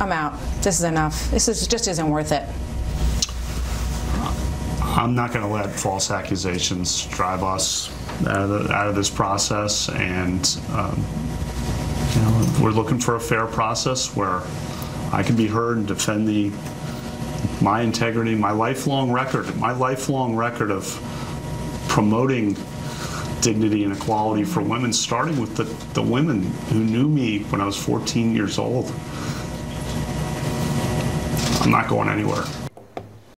I'm out. This is enough. This is, just isn't worth it. I'm not going to let false accusations drive us out of, the, out of this process, and um, you know, we're looking for a fair process where I can be heard and defend the my integrity, my lifelong record, my lifelong record of promoting dignity and equality for women, starting with the, the women who knew me when I was 14 years old. I'm not going anywhere.